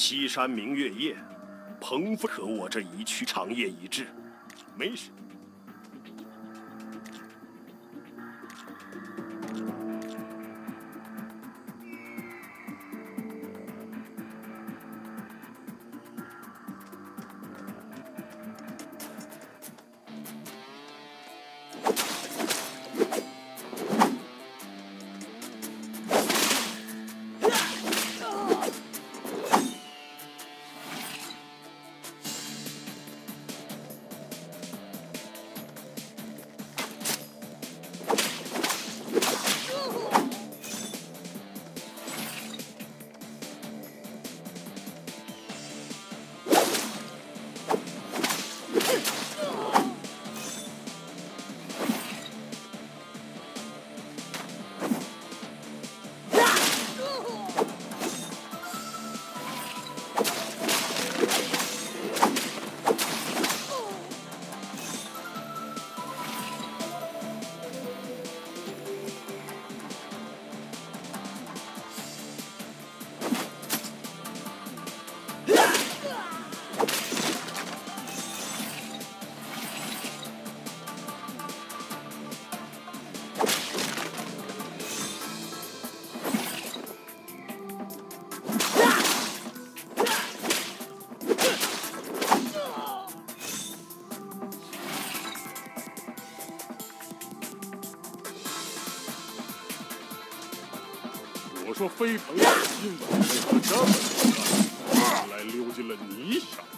西山明月夜，彭飞和我这一去，长夜已至，没事。我说飞鹏，今晚为何这么多原来溜进了你小子。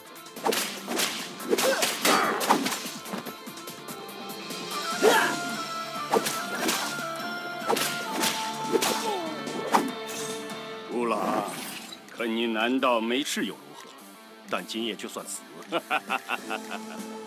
乌拉，可你难道没事又如何？但今夜就算死。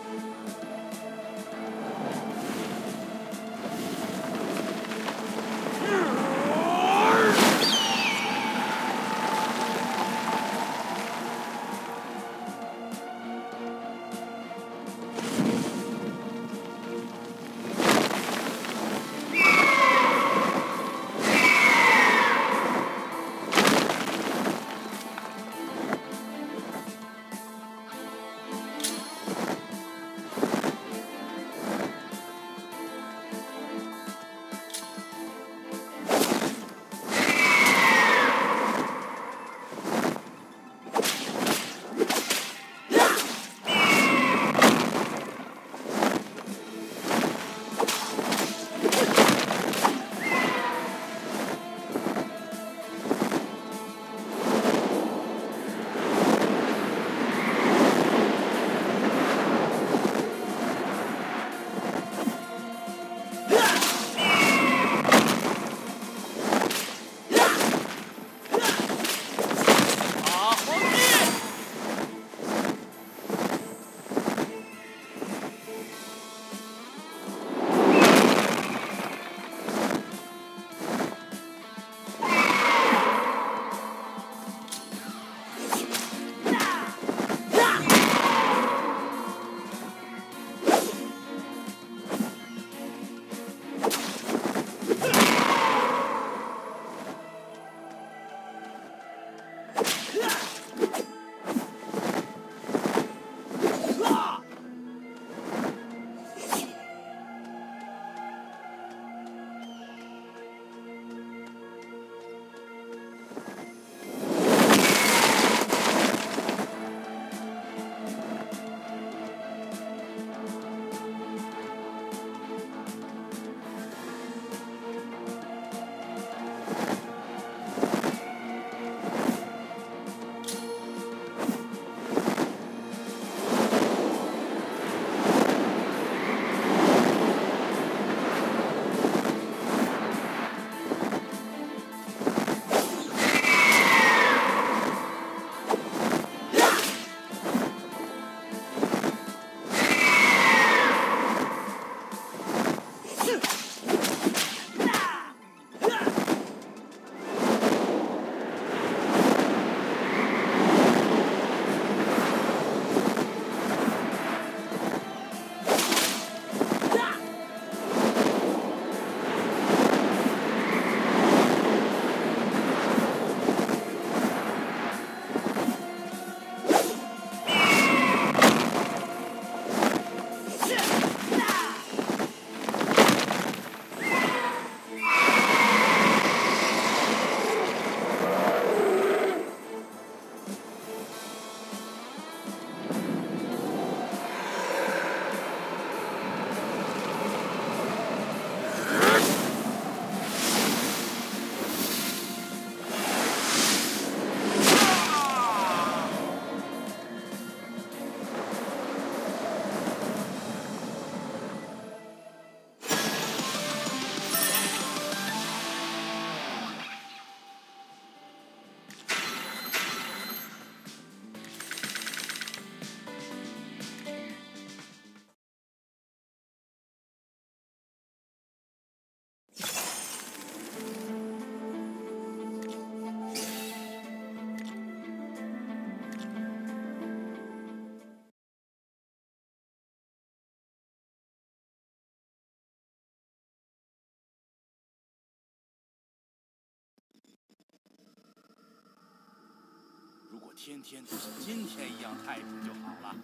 天天都像今天一样太平就好了。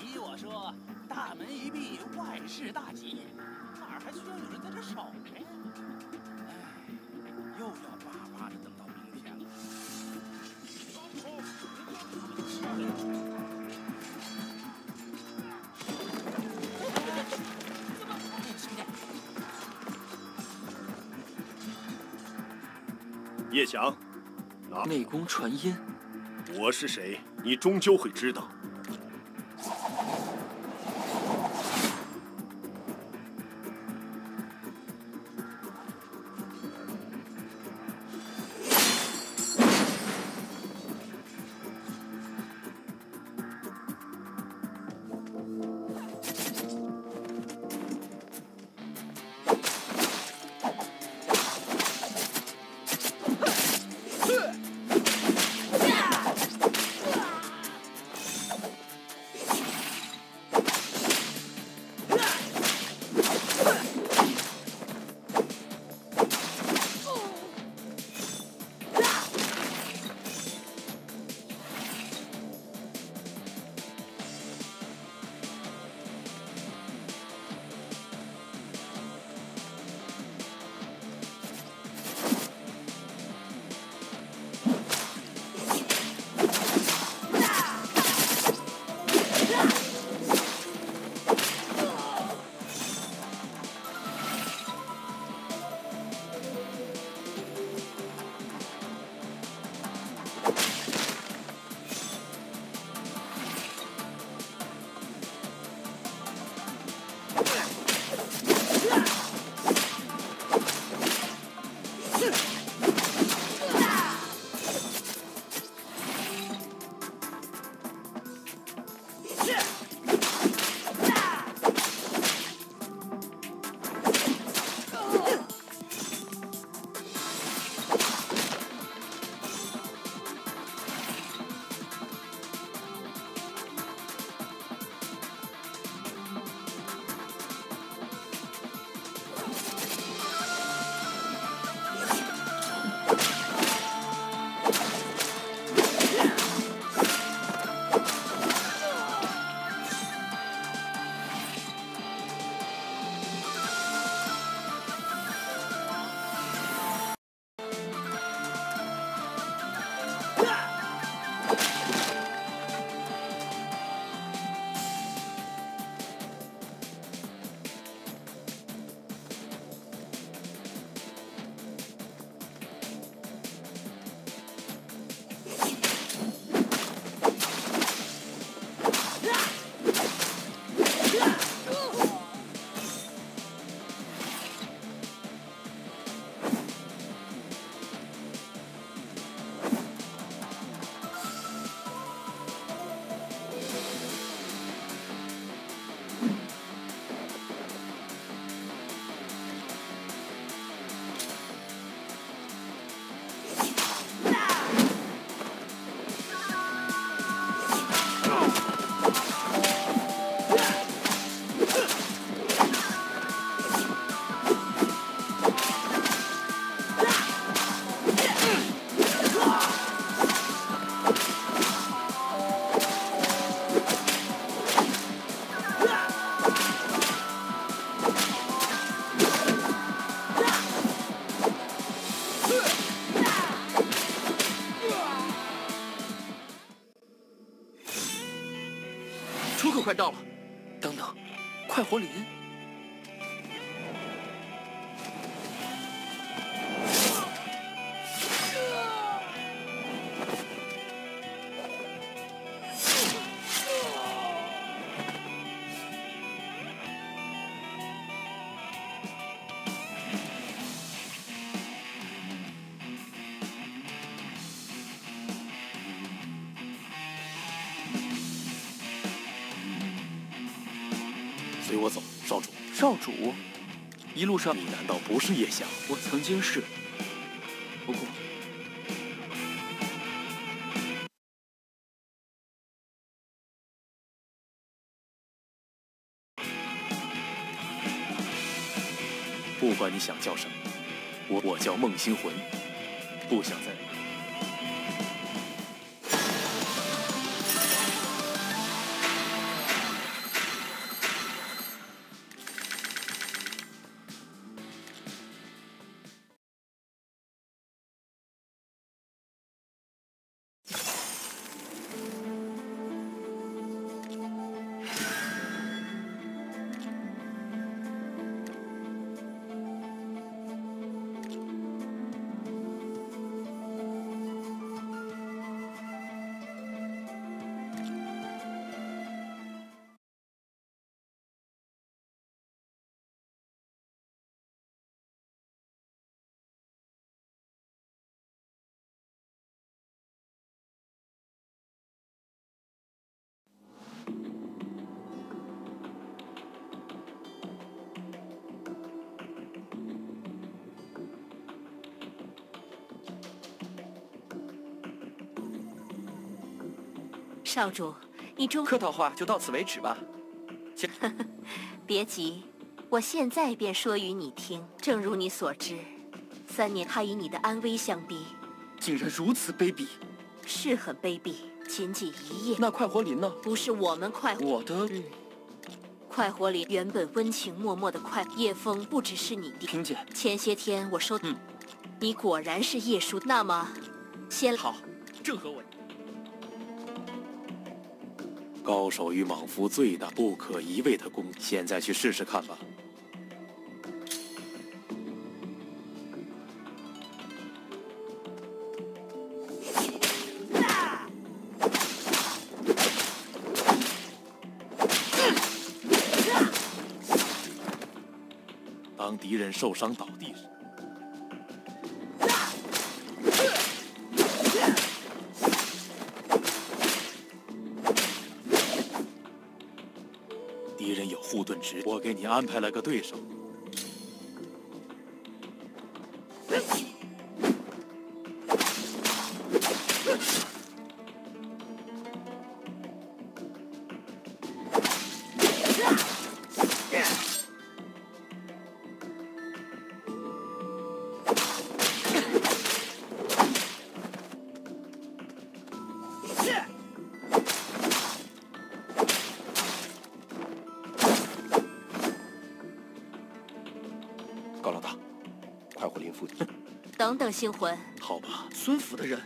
依我说，大门一闭，万事大吉，哪儿还需要有人在这守着呀？哎，又要巴巴的等到明天了。叶翔，拿内功传音，我是谁，你终究会知道。活林。随我走，少主。少主，一路上你难道不是叶翔？我曾经是，不过不管你想叫什么，我我叫孟星魂，不想再。少主，你终客套话就到此为止吧。别急，我现在便说与你听。正如你所知，三年他与你的安危相逼，竟然如此卑鄙，是很卑鄙。仅仅一夜，那快活林呢？不是我们快活，我的嗯，快活林原本温情脉脉的快叶枫，不只是你弟。听见。前些天我收，嗯，你果然是叶叔。那么，先好，正合我。高手与莽夫最大不可一味的攻，现在去试试看吧。当敌人受伤倒地时。给你安排了个对手。等等，星魂，好吧，孙府的人。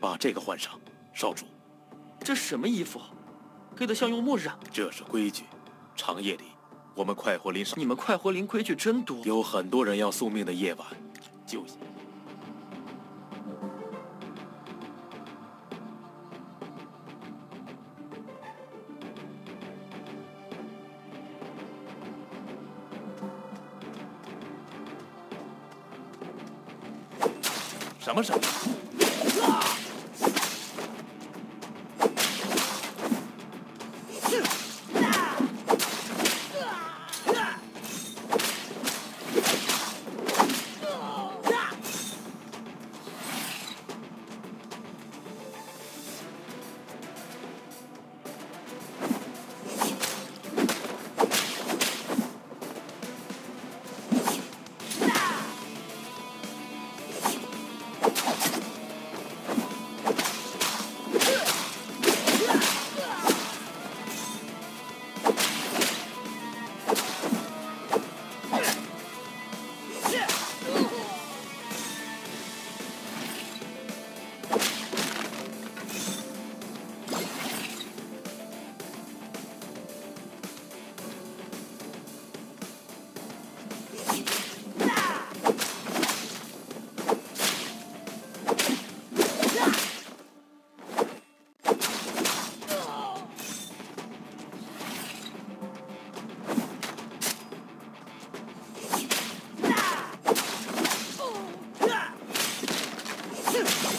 把这个换上，少主。这什么衣服？黑得像用墨染。这是规矩。长夜里，我们快活林上，你们快活林规矩真多。有很多人要宿命的夜晚，就。什么声音？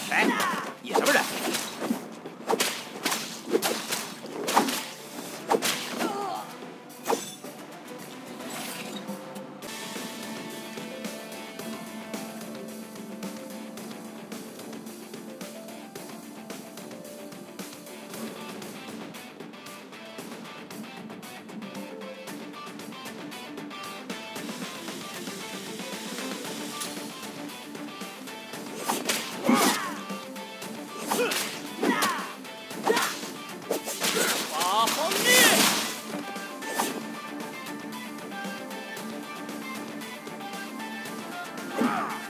Thank you. Wow.